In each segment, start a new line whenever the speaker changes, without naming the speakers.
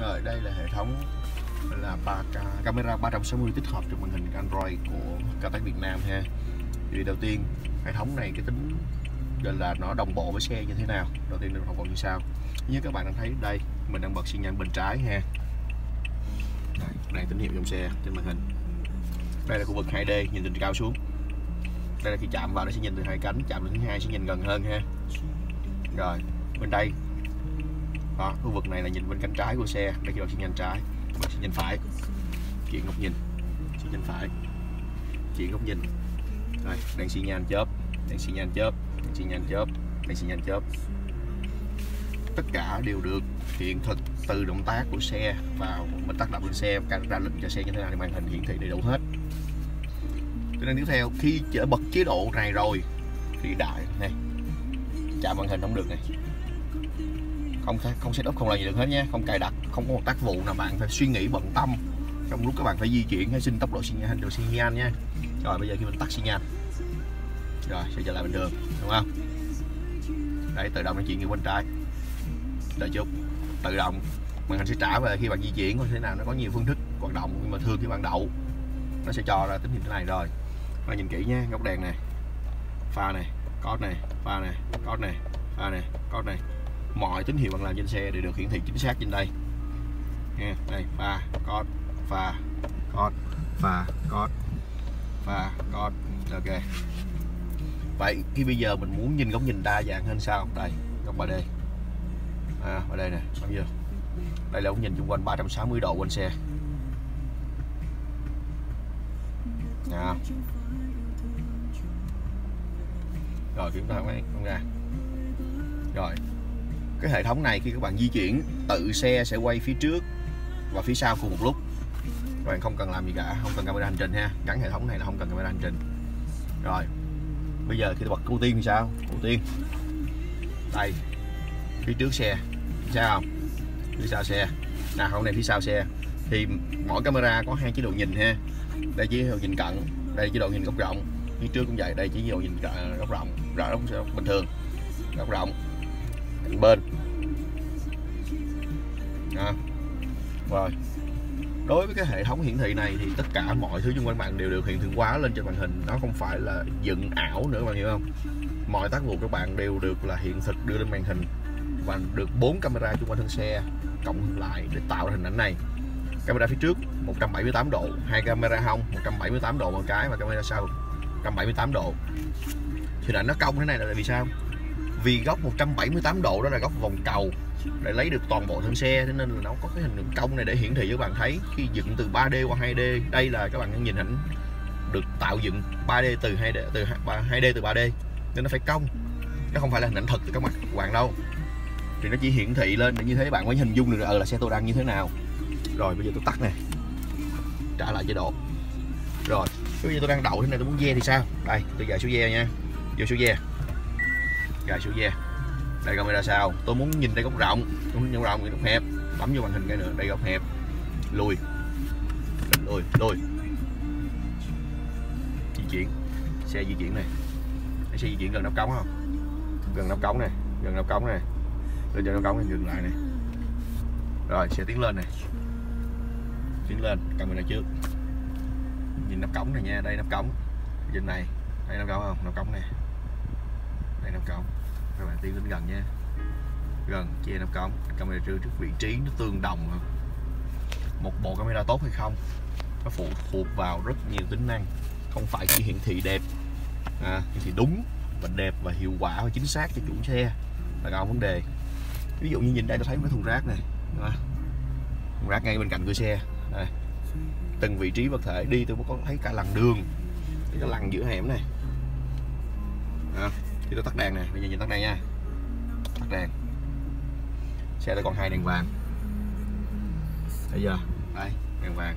Rồi đây là hệ thống là ba camera 360 tích hợp trong màn hình Android của Catech Việt Nam ha. Thì đầu tiên hệ thống này cái tính gọi là nó đồng bộ với xe như thế nào? Đầu tiên nó đồng bộ như sau. Như các bạn đang thấy đây, mình đang bật xi nhan bên trái ha. Đây, đây tín hiệu trong xe trên màn hình. Đây là khu vực 2D nhìn từ cao xuống. Đây là khi chạm vào nó sẽ nhìn từ hai cánh, chạm đến thứ hai sẽ nhìn gần hơn ha. Rồi, bên đây đó, khu vực này là nhìn bên cánh trái của xe. Đây là xin xi trái. Bạn xi nhìn phải. Chuyển góc nhìn. Xi nhìn phải. Chuyển góc nhìn. Đây đèn xi nhan chớp. Đèn xi nhan chớp. Đèn xi nhan chớp. Đèn xi nhan chớp. Tất cả đều được hiện thực từ động tác của xe vào mình tác động lên xe ra lệnh cho xe như thế nào thì màn hình hiển thị đầy đủ hết. Cho nên tiếp theo, khi chở bật chế độ này rồi, thì đại, này, chạm màn hình không được này không không setup không làm gì được hết nhé không cài đặt, không có một tác vụ nào. Bạn phải suy nghĩ bận tâm. Trong lúc các bạn phải di chuyển hay xin tốc độ xin hành được xin nha. Rồi, bây giờ khi mình tắt xin nhan rồi, sẽ trở lại bình thường, đúng không? Đấy, tự động nó chuyển như bên trái. Đợi chút. Tự động. Màn hình sẽ trả về khi bạn di chuyển, có thế nào nó có nhiều phương thức hoạt động nhưng mà thường khi bạn đậu. Nó sẽ cho ra tín hiệu thế này rồi. Và nhìn kỹ nha, góc đèn này. Pha này code này, pha này code này, pha này code này mọi tín hiệu bạn làm trên xe đều được hiển thị chính xác trên đây. Nha đây pha con, pha con, pha con, pha con, ok. Vậy khi bây giờ mình muốn nhìn góc nhìn đa dạng hơn sao? Đây góc 3D à, ở đây nè bao nhiêu đây là góc nhìn xung quanh 360 độ quanh xe. À. rồi chúng ta không ra. Rồi cái hệ thống này khi các bạn di chuyển, tự xe sẽ quay phía trước và phía sau cùng một lúc. Các bạn không cần làm gì cả, không cần camera hành trình ha. Gắn hệ thống này là không cần camera hành trình. Rồi, bây giờ khi tôi bật ưu tiên thì sao? Ưu tiên. Đây, phía trước xe. Phía sau không? Phía sau xe. Nào hôm nay phía sau xe. Thì mỗi camera có hai chế độ nhìn ha. Đây chế độ nhìn cận, đây chế độ nhìn góc rộng. Phía trước cũng vậy, đây chế độ nhìn góc rộng. Rộng bình thường. Góc rộng cạnh bên. À. rồi. Đối với cái hệ thống hiển thị này thì tất cả mọi thứ xung quanh bạn đều được hiện thực hóa lên trên màn hình. Nó không phải là dựng ảo nữa bạn hiểu không? Mọi tác vụ các bạn đều được là hiện thực đưa lên màn hình và được bốn camera xung quanh thân xe cộng lại để tạo ra hình ảnh này. Camera phía trước 178 độ, hai camera hông 178 độ một cái và camera sau 178 độ. Thì là nó cong thế này là vì sao? Vì góc 178 độ đó là góc vòng cầu để lấy được toàn bộ thân xe, thế nên là nó có cái hình đường cong này để hiển thị cho các bạn thấy. Khi dựng từ 3D qua 2D đây là các bạn nhìn ảnh được tạo dựng 3D từ 2D từ 2D từ 3D nên nó phải cong, nó không phải là hình ảnh thật từ các mặt của bạn đâu. Thì nó chỉ hiển thị lên để như thế, bạn mới hình dung được ờ là xe tôi đang như thế nào. Rồi, bây giờ tôi tắt này trả lại chế độ. Rồi bây giờ tôi đang đậu thế này, tôi muốn ve thì sao? Đây, tôi dạy số ve nha. Vô số ve gài sửa ve đây camera sau. Tôi muốn nhìn đây góc rộng. Tôi muốn nhìn góc rộng góc hẹp. Bấm vô màn hình cái nữa, đây góc hẹp. Lùi. Lùi lùi. Di chuyển. Xe di chuyển này. Để xe di chuyển gần nắp cống không? Gần nắp cống này. Gần nắp cống này. Lên cho nắp cống này, dừng lại này. Rồi, xe tiến lên này. Tiến lên, camera trước. Nhìn nắp cống này nha, đây nắp cống. Trên này. Đây nắp cống không? Nắp cống này đây nắp cống các bạn tiến đến gần nha. Gần che nắp cống camera trước trước vị trí nó tương đồng một bộ camera tốt hay không? Nó phụ thuộc vào rất nhiều tính năng. Không phải chỉ hiển thị đẹp. À, hiển thị đúng và đẹp và hiệu quả và chính xác cho chủ xe. Là còn vấn đề. Ví dụ như nhìn đây tôi thấy cái thùng rác này. Thùng rác ngay bên cạnh cửa xe. Đây. từng vị trí vật thể đi tôi có thấy cả lằn đường. Cái lằn giữa hẻm này. À, thì tôi tắt đèn nè bây giờ nhìn tắt đèn nha. Tắt đèn. Xe tôi còn hai đèn vàng. Bây giờ đây, đèn vàng.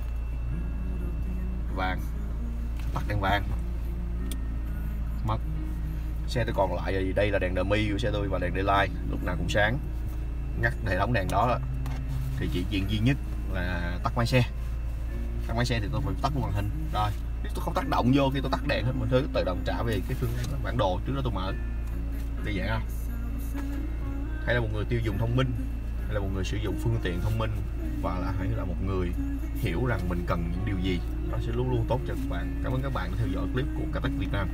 Vàng. Tắt đèn vàng. Mất. Xe tôi còn lại gì đây là đèn dummy của xe tôi và đèn daylight lúc nào cũng sáng. Ngắt hệ thống đèn đó. Thì chỉ chuyện duy nhất là tắt máy xe thang máy xe thì tôi phải tắt màn hình. Rồi, tôi không tác động vô khi tôi tắt đèn hết, mọi thứ tự động trả về cái phương án bản đồ trước đó tôi mở. Đơn giản không hay là một người tiêu dùng thông minh, hay là một người sử dụng phương tiện thông minh và là hãy là một người hiểu rằng mình cần những điều gì, nó sẽ luôn luôn tốt cho các bạn. Cảm ơn các bạn đã theo dõi clip của Catac Việt Nam.